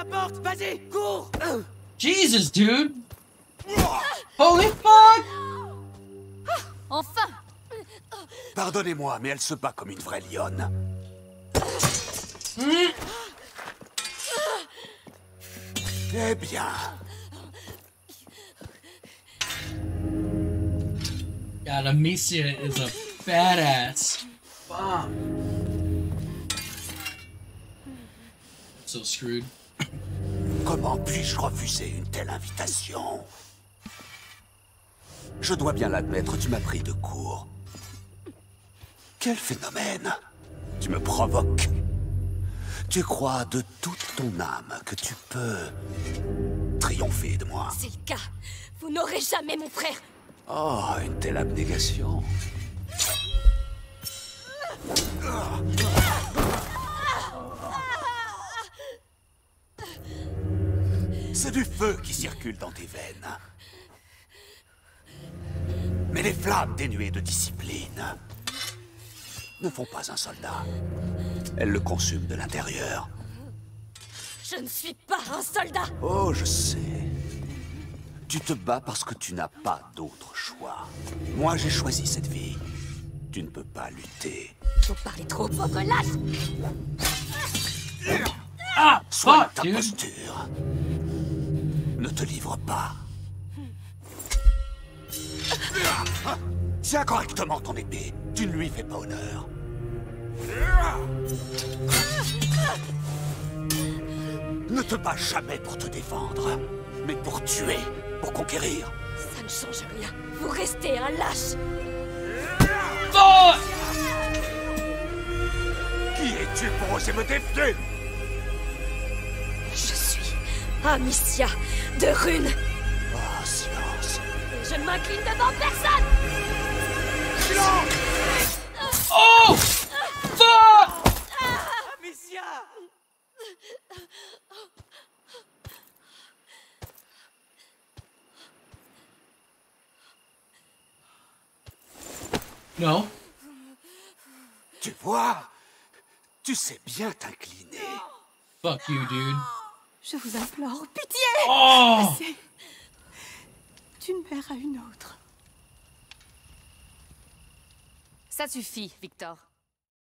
la porte Vas-y, cours Jesus, dude! Holy fuck! Enfin Pardonnez-moi, mais elle se bat comme une vraie lionne. Eh bien, God, Amicia is a badass. Fuck. So screwed. Comment puis-je refuser une telle invitation? Je dois bien l'admettre, tu m'as pris de court. Quel phénomène Tu me provoques. Tu crois de toute ton âme que tu peux triompher de moi. C'est le cas Vous n'aurez jamais mon frère Oh, une telle abnégation. C'est du feu qui circule dans tes veines. Mais les flammes dénuées de discipline ne font pas un soldat. Elles le consument de l'intérieur. Je ne suis pas un soldat Oh, je sais. Tu te bats parce que tu n'as pas d'autre choix. Moi, j'ai choisi cette vie. Tu ne peux pas lutter. Vous parlez trop, pauvre lâche Ah! Fuck, ta posture. Ne te livre pas. Tiens correctement ton épée. Tu ne lui fais pas honneur. Ne te bats jamais pour te défendre, mais pour tuer, pour conquérir. Ça ne change rien. Vous restez un lâche! Qui es-tu pour oser me défier Amicia de Rune Ah, silence. et je ne m'incline devant personne Oh! Fuck! Amicia No. Tu vois Tu sais bien t'incliner. Fuck you, dude. Je vous implore, pitié Oh! D'une mère à une autre. Ça suffit, Victor.